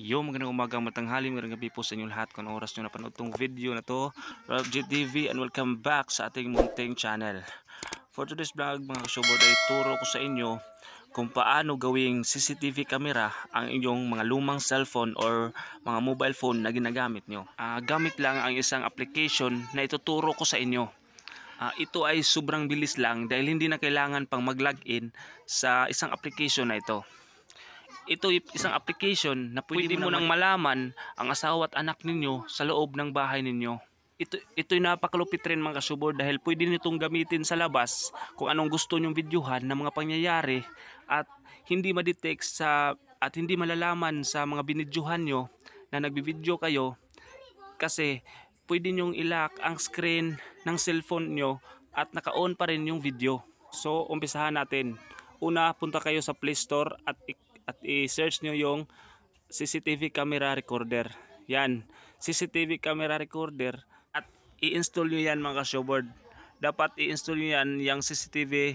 Yo, magandang umaga, matanghali, magandang gabi po sa inyo lahat kung oras nyo napanood tong video na to. Rob TV and welcome back sa ating munting channel. For today's vlog mga kasyobord ay turo ko sa inyo kung paano gawing CCTV camera ang inyong mga lumang cellphone or mga mobile phone na ginagamit nyo. Ah, gamit lang ang isang application na ituturo ko sa inyo. Ah, ito ay sobrang bilis lang dahil hindi na kailangan pang mag-login sa isang application na ito ito isang application na pwede, mo nang malaman ang asawa at anak ninyo sa loob ng bahay ninyo. Ito ito'y napakalupit rin mga kasubor dahil pwede nitong gamitin sa labas kung anong gusto nyong videohan ng mga pangyayari at hindi ma-detect sa at hindi malalaman sa mga binidyohan nyo na nagbibideo kayo kasi pwede nyong ilock ang screen ng cellphone nyo at naka-on pa rin yung video. So, umpisahan natin. Una, punta kayo sa Play Store at at i-search nyo yung CCTV camera recorder. Yan, CCTV camera recorder at i-install nyo yan mga showboard. Dapat i-install nyo yan yung CCTV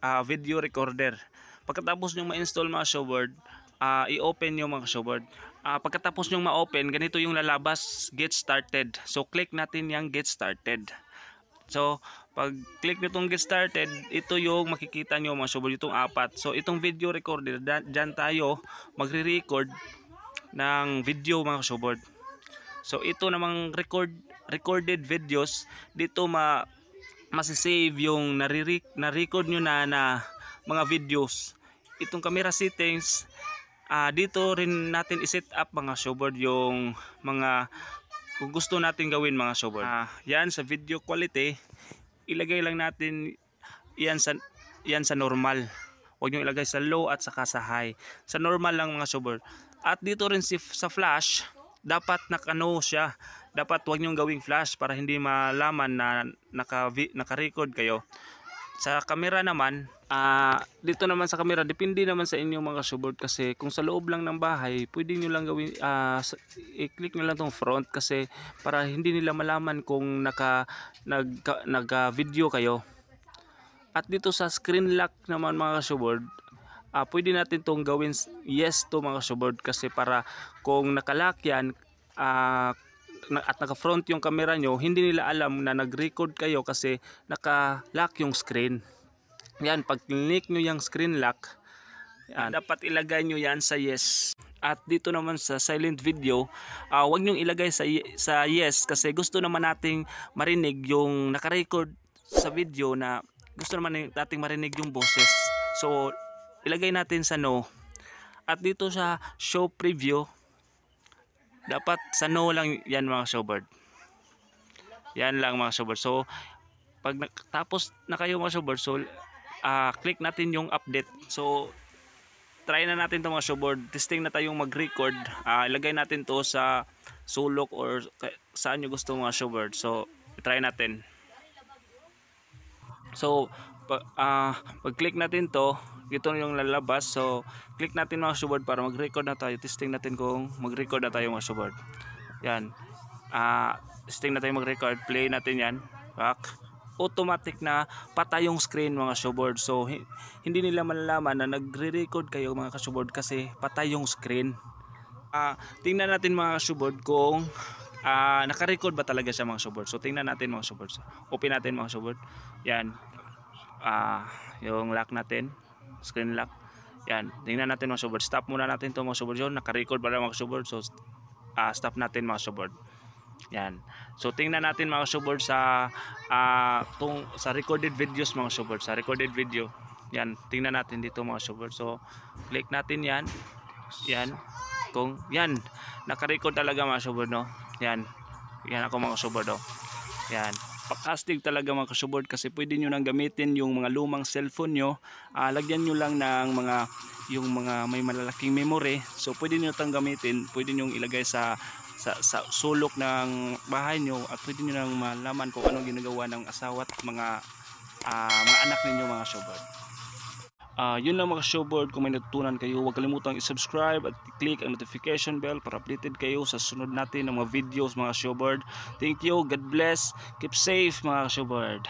uh, video recorder. Pagkatapos nyo ma-install mga showboard, uh, i-open nyo mga showboard. Uh, pagkatapos nyo ma-open, ganito yung lalabas, get started. So click natin yung get started. So, pag click nyo itong get started, ito yung makikita nyo mga showboard, itong apat. So, itong video recorder, dyan tayo magre-record ng video mga showboard. So, ito namang record, recorded videos, dito ma masisave yung na-record nyo na na mga videos. Itong camera settings, uh, dito rin natin i-set up mga showboard yung mga kung gusto natin gawin mga showboard uh, yan sa video quality ilagay lang natin yan sa yan sa normal. Huwag nyo ilagay sa low at saka sa high. Sa normal lang mga showboard at dito rin si, sa flash dapat nakano siya. Dapat huwag nyo gawing flash para hindi malaman na naka, naka-record kayo sa camera naman uh, dito naman sa camera depende naman sa inyo mga subord kasi kung sa loob lang ng bahay pwede nyo lang gawin uh, i-click nyo lang tong front kasi para hindi nila malaman kung naka nag, nag video kayo. At dito sa screen lock naman mga subord uh, pwede natin tong gawin yes to mga subord kasi para kung nakalock yan uh, at naka-front yung camera nyo, hindi nila alam na nag-record kayo kasi naka-lock yung screen. Yan, pag click nyo yung screen lock, yan, dapat ilagay nyo yan sa yes. At dito naman sa silent video, uh, huwag nyo ilagay sa, sa yes kasi gusto naman nating marinig yung naka-record sa video na gusto naman nating marinig yung boses. So, ilagay natin sa no. At dito sa show preview, dapat sa no lang yan mga showbird. Yan lang mga showbird. So, pag tapos na kayo mga showbird, so uh, click natin yung update. So try na natin itong mga showboard testing na tayong mag record uh, ilagay natin to sa sulok or saan nyo gusto mga showboard so try natin. So uh, pag click natin to ito yung lalabas so click natin mga showboard para mag record na tayo testing natin kung mag record na tayo mga showboard yan uh, testing na tayo mag record play natin yan back automatic na patay yung screen mga showboard. So hindi nila malalaman na nagre-record kayo mga showboard kasi patay yung screen. Uh, tingnan natin mga showboard kung uh, naka-record ba talaga siya mga showboard. So tingnan natin mga showboard. Open natin mga showboard. Yan. Uh, yung lock natin. Screen lock. Yan. Tingnan natin mga showboard. Stop muna natin to mga showboard. Yun, naka-record ba mga showboard. So uh, stop natin mga showboard. Yan. So tingnan natin mga showboard sa uh, tung, sa recorded videos mga showboard, sa recorded video. Yan, tingnan natin dito mga showboard. So click natin 'yan. Yan. Kung yan, naka-record talaga mga showboard no. Yan. Yan ako mga showboard oh. Yan. Pakastig talaga mga showboard kasi pwede niyo nang gamitin yung mga lumang cellphone nyo. Uh, lagyan niyo lang ng mga yung mga may malalaking memory. So pwede niyo tang gamitin, pwede niyo ilagay sa sa, sa sulok ng bahay nyo at pwede nyo nang malaman kung anong ginagawa ng asawa at mga uh, mga anak ninyo mga showboard uh, yun lang mga showboard kung may natutunan kayo huwag kalimutang i-subscribe at i-click ang notification bell para updated kayo sa sunod natin ng mga videos mga showboard thank you. God bless. Keep safe mga showboard